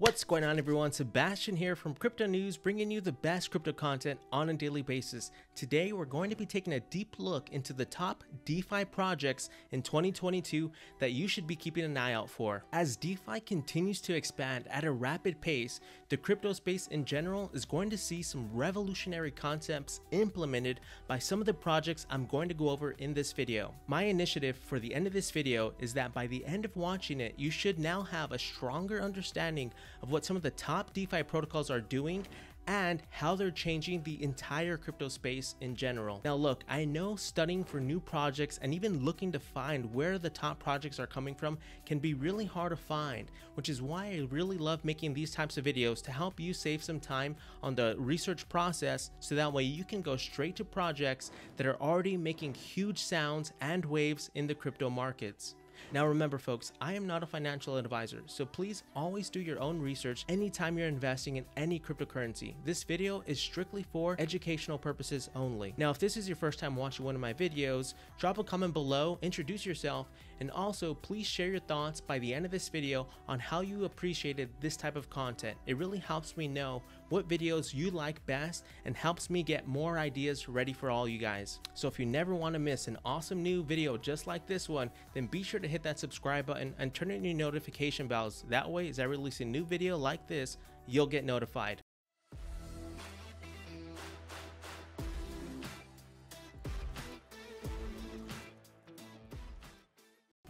What's going on everyone? Sebastian here from Crypto News bringing you the best crypto content on a daily basis. Today we're going to be taking a deep look into the top DeFi projects in 2022 that you should be keeping an eye out for. As DeFi continues to expand at a rapid pace, the crypto space in general is going to see some revolutionary concepts implemented by some of the projects I'm going to go over in this video. My initiative for the end of this video is that by the end of watching it, you should now have a stronger understanding of what some of the top DeFi protocols are doing and how they're changing the entire crypto space in general. Now look, I know studying for new projects and even looking to find where the top projects are coming from can be really hard to find, which is why I really love making these types of videos to help you save some time on the research process so that way you can go straight to projects that are already making huge sounds and waves in the crypto markets. Now remember folks, I am not a financial advisor, so please always do your own research anytime you're investing in any cryptocurrency. This video is strictly for educational purposes only. Now if this is your first time watching one of my videos, drop a comment below, introduce yourself, and also please share your thoughts by the end of this video on how you appreciated this type of content. It really helps me know what videos you like best and helps me get more ideas ready for all you guys. So if you never want to miss an awesome new video just like this one, then be sure to hit that subscribe button and turn on your notification bells. That way as I release a new video like this, you'll get notified.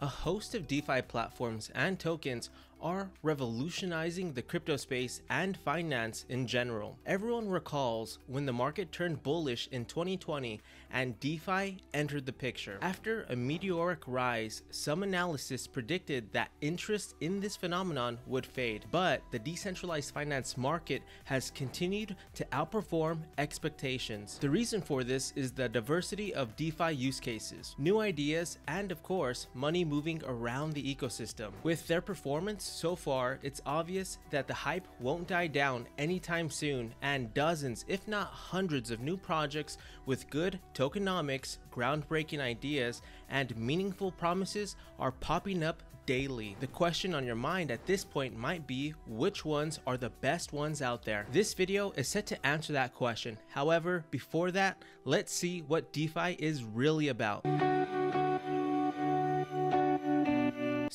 A host of DeFi platforms and tokens are revolutionizing the crypto space and finance in general. Everyone recalls when the market turned bullish in 2020 and DeFi entered the picture. After a meteoric rise, some analysis predicted that interest in this phenomenon would fade, but the decentralized finance market has continued to outperform expectations. The reason for this is the diversity of DeFi use cases, new ideas, and of course, money moving around the ecosystem. With their performance so far, it's obvious that the hype won't die down anytime soon and dozens, if not hundreds of new projects with good tokenomics, groundbreaking ideas, and meaningful promises are popping up daily. The question on your mind at this point might be which ones are the best ones out there. This video is set to answer that question. However, before that, let's see what DeFi is really about.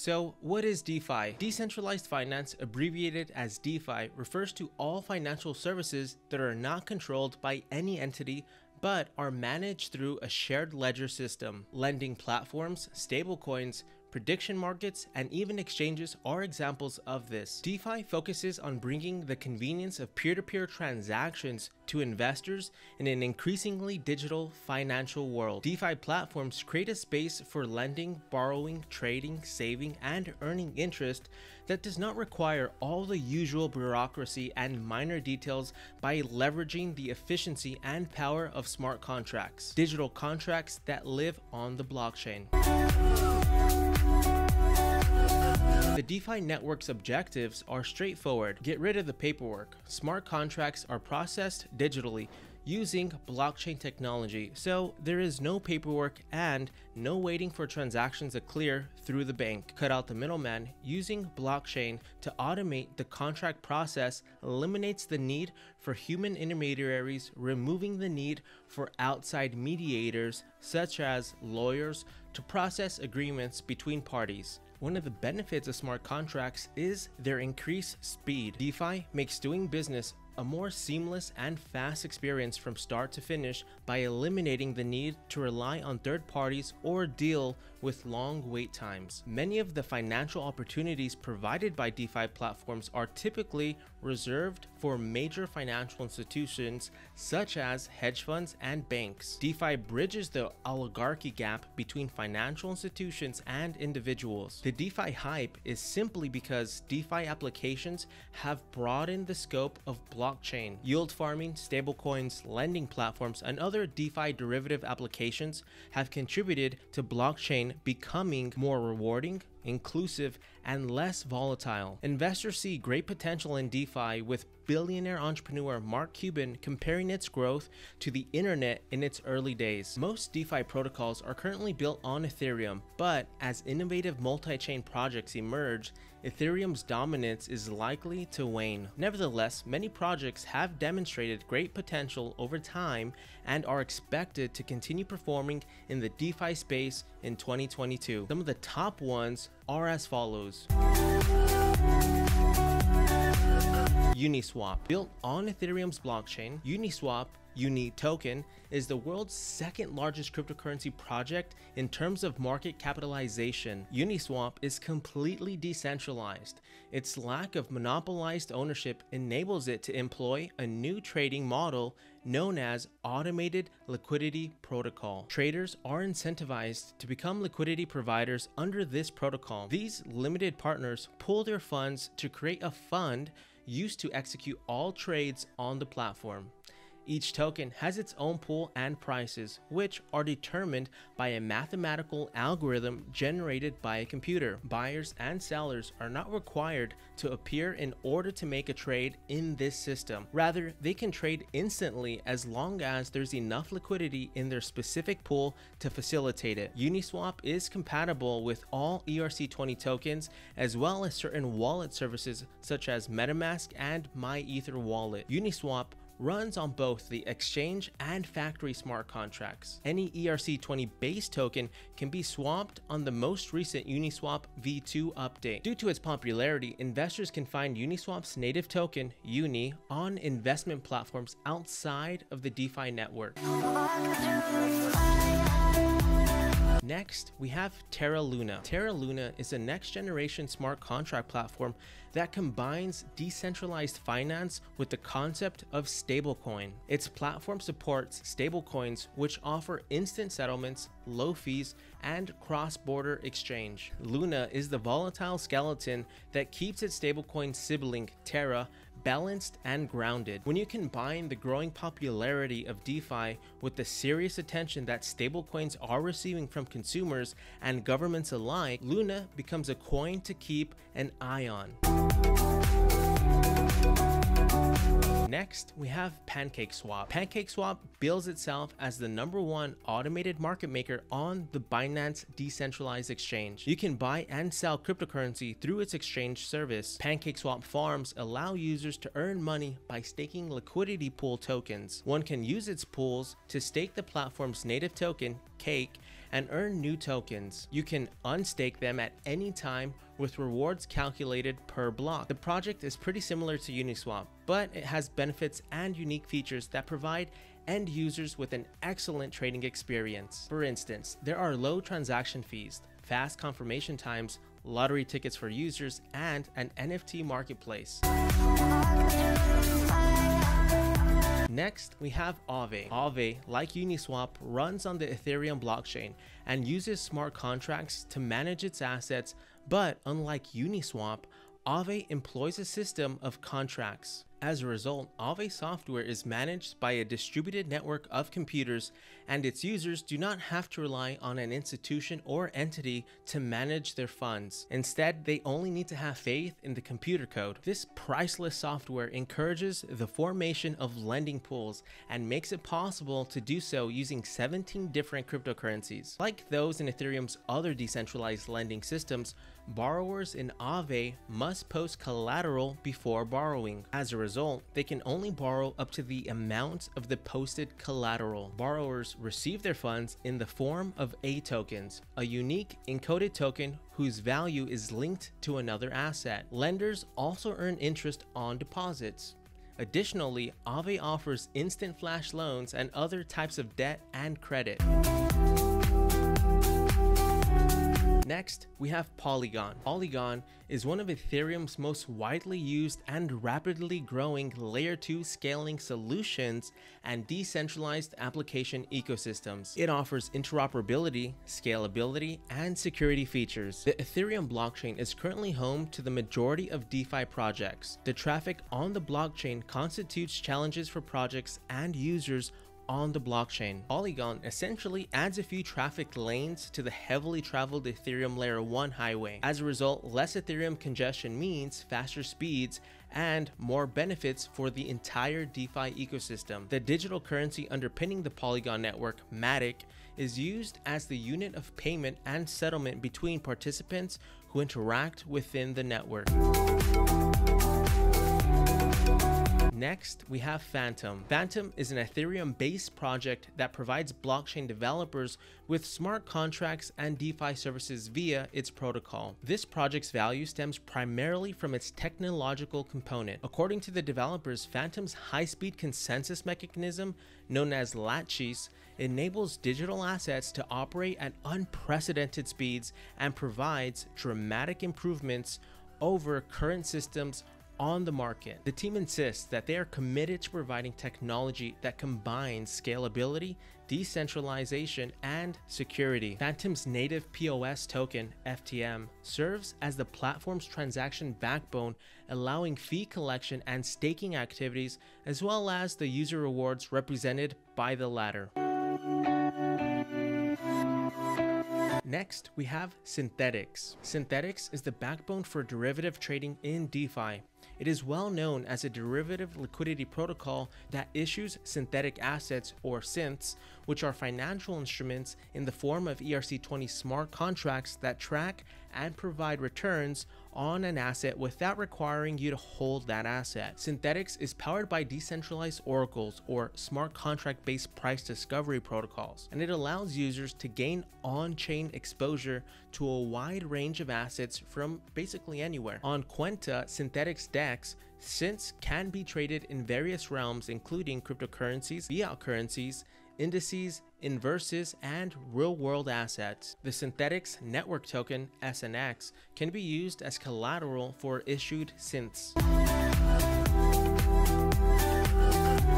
So what is DeFi? Decentralized finance, abbreviated as DeFi, refers to all financial services that are not controlled by any entity but are managed through a shared ledger system. Lending platforms, stablecoins, Prediction markets and even exchanges are examples of this. DeFi focuses on bringing the convenience of peer-to-peer -peer transactions to investors in an increasingly digital financial world. DeFi platforms create a space for lending, borrowing, trading, saving, and earning interest that does not require all the usual bureaucracy and minor details by leveraging the efficiency and power of smart contracts, digital contracts that live on the blockchain. The DeFi network's objectives are straightforward. Get rid of the paperwork. Smart contracts are processed digitally using blockchain technology, so there is no paperwork and no waiting for transactions to clear through the bank. Cut out the middleman using blockchain to automate the contract process eliminates the need for human intermediaries, removing the need for outside mediators such as lawyers to process agreements between parties. One of the benefits of smart contracts is their increased speed. DeFi makes doing business a more seamless and fast experience from start to finish by eliminating the need to rely on third parties or deal with long wait times. Many of the financial opportunities provided by DeFi platforms are typically reserved for major financial institutions such as hedge funds and banks. DeFi bridges the oligarchy gap between financial institutions and individuals. The DeFi hype is simply because DeFi applications have broadened the scope of blockchain. Yield farming, stablecoins, lending platforms, and other DeFi derivative applications have contributed to blockchain becoming more rewarding, inclusive, and less volatile. Investors see great potential in DeFi with billionaire entrepreneur Mark Cuban comparing its growth to the internet in its early days. Most DeFi protocols are currently built on Ethereum, but as innovative multi-chain projects emerge, Ethereum's dominance is likely to wane. Nevertheless, many projects have demonstrated great potential over time and are expected to continue performing in the DeFi space in 2022. Some of the top ones are as follows. Uniswap. Built on Ethereum's blockchain, Uniswap Uni token is the world's second largest cryptocurrency project in terms of market capitalization. Uniswap is completely decentralized. Its lack of monopolized ownership enables it to employ a new trading model known as Automated Liquidity Protocol. Traders are incentivized to become liquidity providers under this protocol. These limited partners pool their funds to create a fund used to execute all trades on the platform. Each token has its own pool and prices, which are determined by a mathematical algorithm generated by a computer. Buyers and sellers are not required to appear in order to make a trade in this system. Rather, they can trade instantly as long as there's enough liquidity in their specific pool to facilitate it. Uniswap is compatible with all ERC20 tokens as well as certain wallet services such as MetaMask and MyEther Wallet. Uniswap runs on both the exchange and factory smart contracts. Any ERC20 base token can be swapped on the most recent Uniswap v2 update. Due to its popularity, investors can find Uniswap's native token, Uni, on investment platforms outside of the DeFi network. Next, we have Terra Luna. Terra Luna is a next generation smart contract platform that combines decentralized finance with the concept of stablecoin. Its platform supports stablecoins which offer instant settlements, low fees, and cross-border exchange. Luna is the volatile skeleton that keeps its stablecoin sibling Terra balanced and grounded. When you combine the growing popularity of DeFi with the serious attention that stablecoins are receiving from consumers and governments alike, Luna becomes a coin to keep an eye on. Next, we have PancakeSwap. PancakeSwap bills itself as the number one automated market maker on the Binance decentralized exchange. You can buy and sell cryptocurrency through its exchange service. PancakeSwap farms allow users to earn money by staking liquidity pool tokens. One can use its pools to stake the platform's native token, Cake, and earn new tokens. You can unstake them at any time with rewards calculated per block. The project is pretty similar to Uniswap, but it has benefits and unique features that provide end users with an excellent trading experience. For instance, there are low transaction fees, fast confirmation times, lottery tickets for users, and an NFT marketplace. Next, we have Aave. Aave, like Uniswap, runs on the Ethereum blockchain and uses smart contracts to manage its assets, but unlike Uniswap, Aave employs a system of contracts. As a result, Aave software is managed by a distributed network of computers and its users do not have to rely on an institution or entity to manage their funds. Instead, they only need to have faith in the computer code. This priceless software encourages the formation of lending pools and makes it possible to do so using 17 different cryptocurrencies. Like those in Ethereum's other decentralized lending systems, borrowers in Aave must post collateral before borrowing. As a result, they can only borrow up to the amount of the posted collateral. Borrowers receive their funds in the form of A tokens, a unique encoded token whose value is linked to another asset. Lenders also earn interest on deposits. Additionally, Aave offers instant flash loans and other types of debt and credit. Next, we have Polygon. Polygon is one of Ethereum's most widely used and rapidly growing layer 2 scaling solutions and decentralized application ecosystems. It offers interoperability, scalability, and security features. The Ethereum blockchain is currently home to the majority of DeFi projects. The traffic on the blockchain constitutes challenges for projects and users on the blockchain. Polygon essentially adds a few traffic lanes to the heavily traveled Ethereum Layer 1 highway. As a result, less Ethereum congestion means faster speeds and more benefits for the entire DeFi ecosystem. The digital currency underpinning the Polygon network, Matic, is used as the unit of payment and settlement between participants who interact within the network. Next, we have Fantom. Fantom is an Ethereum based project that provides blockchain developers with smart contracts and DeFi services via its protocol. This project's value stems primarily from its technological component. According to the developers, Fantom's high speed consensus mechanism, known as Laches, enables digital assets to operate at unprecedented speeds and provides dramatic improvements over current systems on the market. The team insists that they are committed to providing technology that combines scalability, decentralization, and security. Fantom's native POS token, FTM, serves as the platform's transaction backbone, allowing fee collection and staking activities, as well as the user rewards represented by the latter. Next, we have Synthetix. Synthetix is the backbone for derivative trading in DeFi. It is well known as a derivative liquidity protocol that issues synthetic assets or synths, which are financial instruments in the form of ERC20 smart contracts that track and provide returns on an asset without requiring you to hold that asset. Synthetix is powered by decentralized oracles or smart contract based price discovery protocols, and it allows users to gain on chain exposure to a wide range of assets from basically anywhere. On Kwenta, Synthetix DEX synths can be traded in various realms including cryptocurrencies, fiat currencies, indices, inverses, and real-world assets. The Synthetix Network Token, SNX, can be used as collateral for issued synths.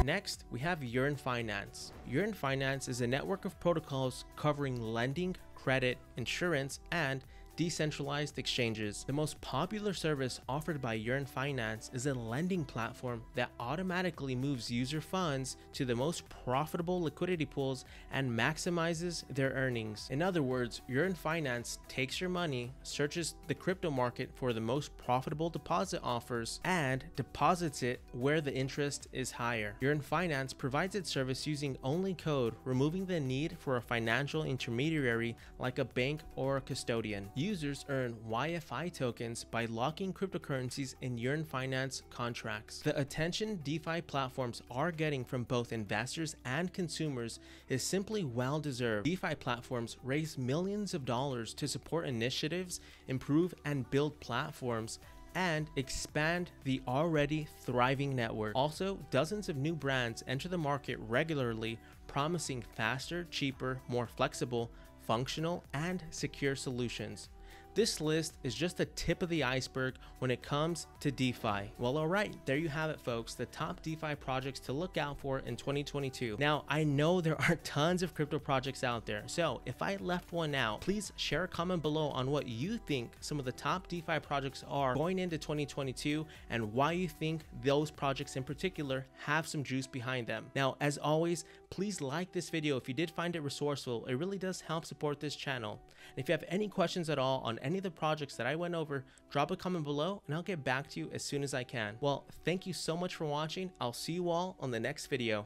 Next, we have Yearn Finance. Yearn Finance is a network of protocols covering lending, credit, insurance, and decentralized exchanges. The most popular service offered by Yearn Finance is a lending platform that automatically moves user funds to the most profitable liquidity pools and maximizes their earnings. In other words, Yearn Finance takes your money, searches the crypto market for the most profitable deposit offers, and deposits it where the interest is higher. Yearn Finance provides its service using only code, removing the need for a financial intermediary like a bank or a custodian users earn YFI tokens by locking cryptocurrencies in Yearn Finance contracts. The attention DeFi platforms are getting from both investors and consumers is simply well deserved. DeFi platforms raise millions of dollars to support initiatives, improve and build platforms, and expand the already thriving network. Also, dozens of new brands enter the market regularly, promising faster, cheaper, more flexible, functional, and secure solutions. This list is just the tip of the iceberg when it comes to DeFi. Well, alright, there you have it folks, the top DeFi projects to look out for in 2022. Now, I know there are tons of crypto projects out there, so if I left one out, please share a comment below on what you think some of the top DeFi projects are going into 2022 and why you think those projects in particular have some juice behind them. Now, as always, please like this video if you did find it resourceful. It really does help support this channel. And if you have any questions at all on any of the projects that I went over, drop a comment below and I'll get back to you as soon as I can. Well, thank you so much for watching. I'll see you all on the next video.